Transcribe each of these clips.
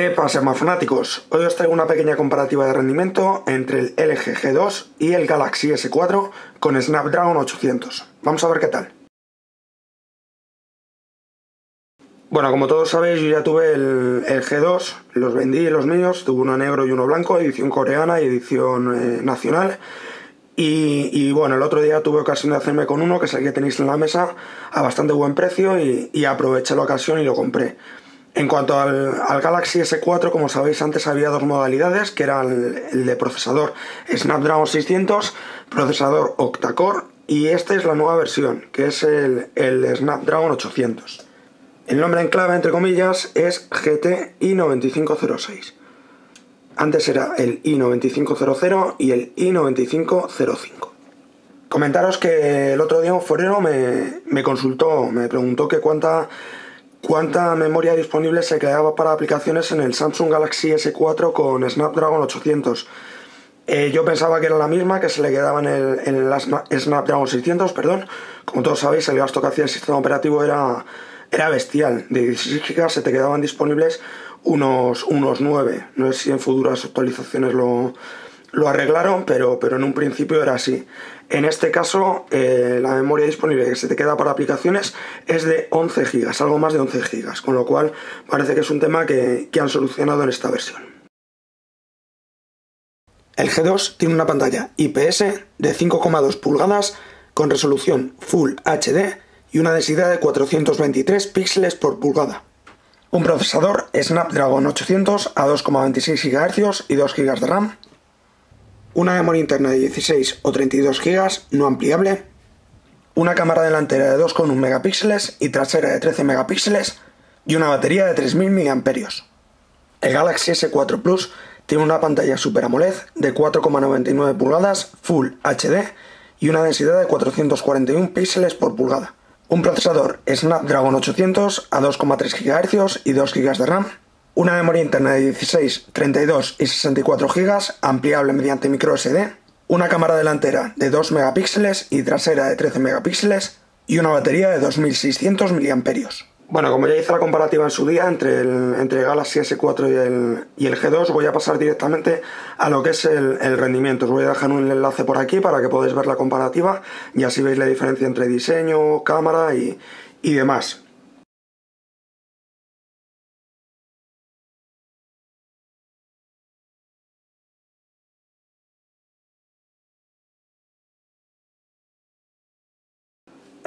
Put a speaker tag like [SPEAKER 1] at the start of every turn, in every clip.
[SPEAKER 1] ¿Qué pasa, más fanáticos? Hoy os traigo una pequeña comparativa de rendimiento entre el LG G2 y el Galaxy S4 con Snapdragon 800. Vamos a ver qué tal. Bueno, como todos sabéis, yo ya tuve el, G2, los vendí los míos, tuve uno negro y uno blanco, edición coreana y edición eh, nacional. Y, bueno, el otro día tuve ocasión de hacerme con uno, que es el que tenéis en la mesa, a bastante buen precio y, y aproveché la ocasión y lo compré. En cuanto al, Galaxy S4, como sabéis antes había dos modalidades, que eran el, de procesador Snapdragon 600, procesador octa-core, y esta es la nueva versión, que es el, Snapdragon 800. El nombre en clave, entre comillas, es GT i9506. Antes era el i9500 y el i9505. Comentaros que el otro día un forero me, me consultó, me preguntó que cuánta cuánta memoria disponible se quedaba para aplicaciones en el Samsung Galaxy S4 con Snapdragon 800. Eh, yo pensaba que era la misma, que se le quedaba en el, Snapdragon 600, perdón. Como todos sabéis, el gasto que hacía el sistema operativo era, era bestial. De 16 GB se te quedaban disponibles unos, unos 9. No sé si en futuras actualizaciones lo, lo arreglaron, pero, pero en un principio era así. En este caso, eh, la memoria disponible que se te queda para aplicaciones es de 11 GB, algo más de 11 GB, con lo cual parece que es un tema que, que han solucionado en esta versión. El G2 tiene una pantalla IPS de 5,2 pulgadas con resolución Full HD y una densidad de 423 píxeles por pulgada. Un procesador Snapdragon 800 a 2,26 GHz y 2 GB de RAM una memoria interna de 16 o 32 GB no ampliable, una cámara delantera de 2,1 megapíxeles y trasera de 13 megapíxeles y una batería de 3000 mAh. El Galaxy S4 Plus tiene una pantalla Super AMOLED de 4,99 pulgadas Full HD y una densidad de 441 píxeles por pulgada. Un procesador Snapdragon 800 a 2,3 GHz y 2 GB de RAM una memoria interna de 16, 32 y 64 GB ampliable mediante microSD, una cámara delantera de 2 megapíxeles y trasera de 13 megapíxeles y una batería de 2600 mAh. Bueno, como ya hice la comparativa en su día entre el, entre Galaxy S4 y el, y el G2, voy a pasar directamente a lo que es el, rendimiento. Os voy a dejar un enlace por aquí para que podáis ver la comparativa y así veis la diferencia entre diseño, cámara y, y demás.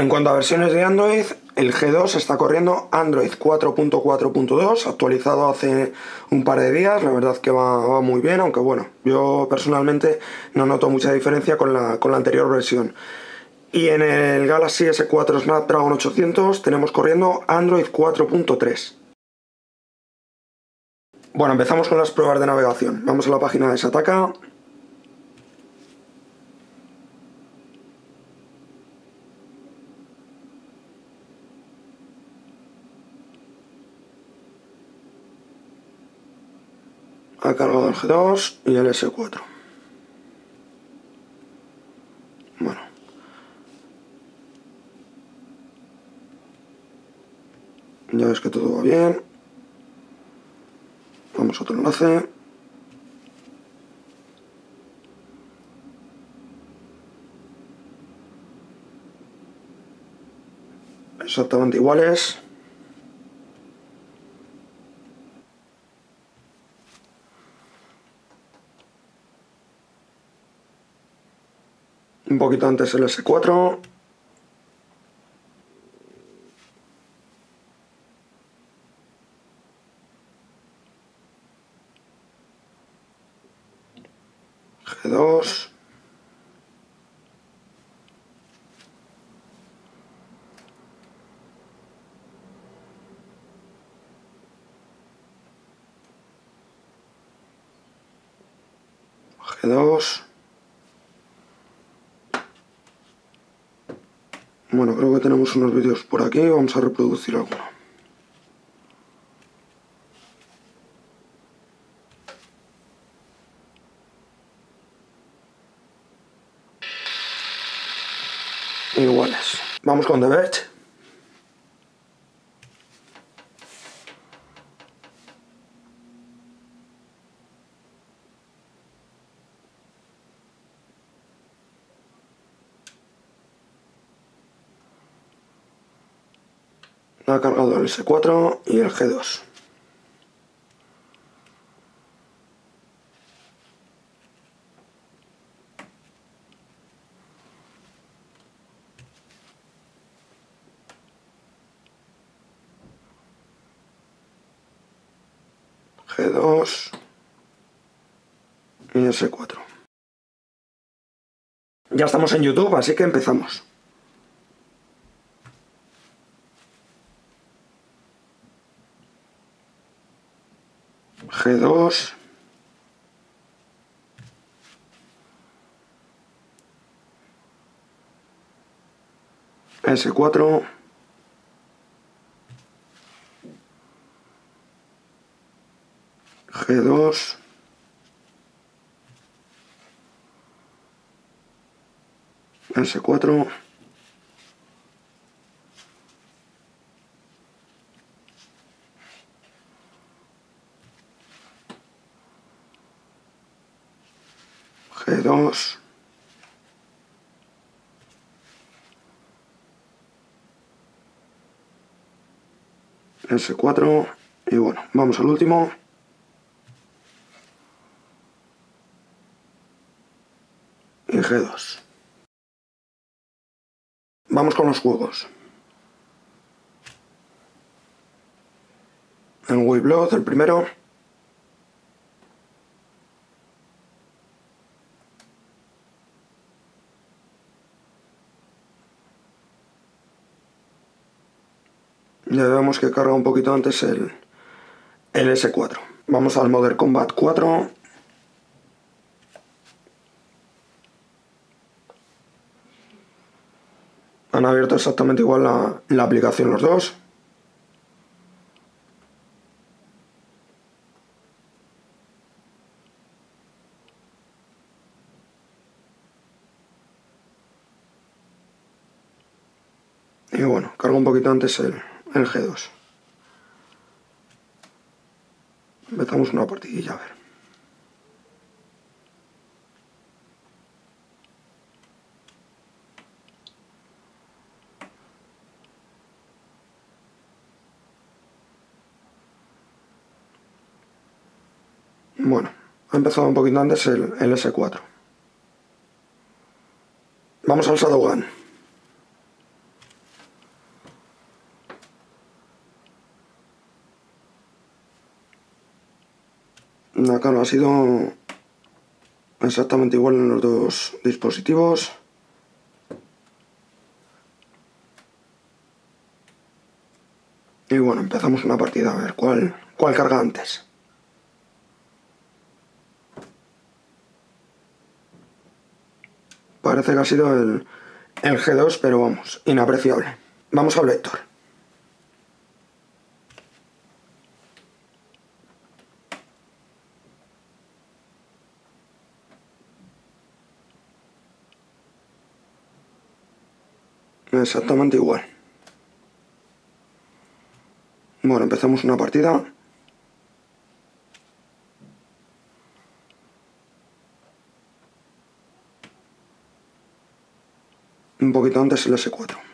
[SPEAKER 1] En cuanto a versiones de Android, el G2 está corriendo Android 4.4.2, actualizado hace un par de días, la verdad que va, muy bien, aunque bueno, yo personalmente no noto mucha diferencia con la, con la anterior versión. Y en el Galaxy S4 Snapdragon 800 tenemos corriendo Android 4.3. Bueno, empezamos con las pruebas de navegación. Vamos a la página de Sataka, ha cargado el G2 y el S4 bueno. Ya ves que todo va bien. Vamos a otro enlace. Exactamente iguales un poquito antes el S4 G2 G2 Bueno, creo que tenemos unos vídeos por aquí, vamos a reproducir alguno. Iguales. Vamos con The Verge. Ha cargado el S4 y el G2. G2 y S4. Ya estamos en YouTube, así que empezamos. G2 S4 G2 S4 G2 S4 y bueno, vamos al último y G2 Vamos con los juegos. El Weeblood, el primero. Ya vemos que carga un poquito antes el, el S4. Vamos al Modern Combat 4. Han abierto exactamente igual la, la aplicación los dos. Y bueno, cargo un poquito antes el, el G2. Empezamos una partidilla a ver. Bueno, ha empezado un poquito antes el, el S4. Vamos al Shadowgun. No ha sido exactamente igual en los dos dispositivos. Y bueno, empezamos una partida a ver cuál, cuál carga antes. Parece que ha sido el, el G2, pero vamos, inapreciable. Vamos al vector. Exactamente igual. Bueno, empezamos una partida. Un poquito antes el S4.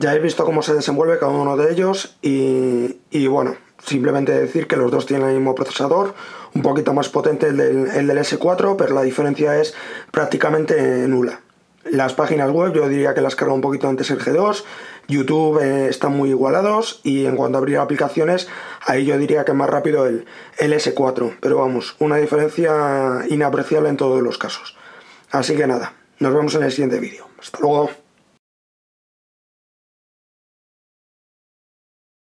[SPEAKER 1] Ya habéis visto cómo se desenvuelve cada uno de ellos y, y, bueno, simplemente decir que los dos tienen el mismo procesador, un poquito más potente el del, el del S4, pero la diferencia es prácticamente nula. Las páginas web yo diría que las carga un poquito antes el G2, YouTube eh, están muy igualados y en cuanto a abrir aplicaciones, ahí yo diría que más rápido el, el S4, pero vamos, una diferencia inapreciable en todos los casos. Así que nada, nos vemos en el siguiente vídeo. Hasta luego.